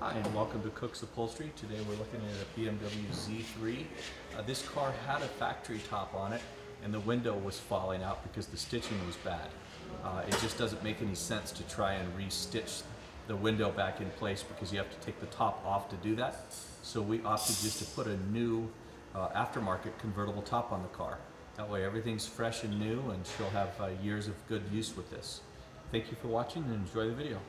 Hi and welcome to Cook's Upholstery. Today we're looking at a BMW Z3. Uh, this car had a factory top on it and the window was falling out because the stitching was bad. Uh, it just doesn't make any sense to try and re-stitch the window back in place because you have to take the top off to do that. So we opted just to put a new uh, aftermarket convertible top on the car. That way everything's fresh and new and she'll have uh, years of good use with this. Thank you for watching and enjoy the video.